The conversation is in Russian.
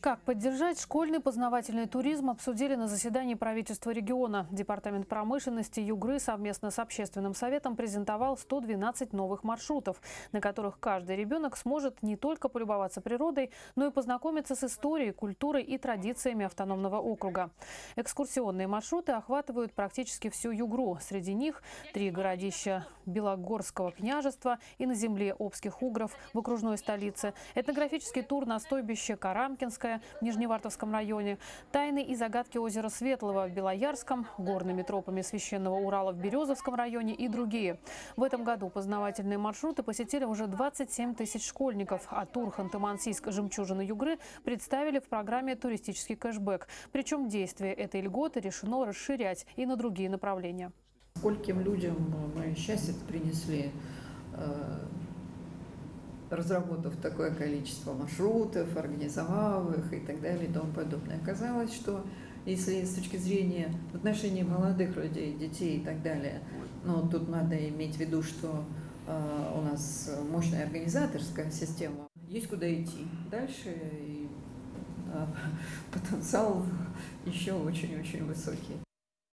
Как поддержать школьный познавательный туризм обсудили на заседании правительства региона. Департамент промышленности Югры совместно с общественным советом презентовал 112 новых маршрутов, на которых каждый ребенок сможет не только полюбоваться природой, но и познакомиться с историей, культурой и традициями автономного округа. Экскурсионные маршруты охватывают практически всю Югру. Среди них три городища Белогорского княжества и на земле Обских угров в окружной столице, этнографический тур на стойбище Карамкинское, в Нижневартовском районе, тайны и загадки озера Светлого в Белоярском, горными тропами священного Урала в Березовском районе и другие. В этом году познавательные маршруты посетили уже 27 тысяч школьников, а тур Ханты-Мансийск «Жемчужина Югры» представили в программе «Туристический кэшбэк». Причем действие этой льготы решено расширять и на другие направления. Скольким людям мы счастье принесли, э, разработав такое количество маршрутов, организовав их и так далее и тому подобное. Оказалось, что если с точки зрения отношений молодых людей, детей и так далее, но тут надо иметь в виду, что э, у нас мощная организаторская система, есть куда идти дальше, и э, потенциал еще очень-очень высокий.